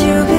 you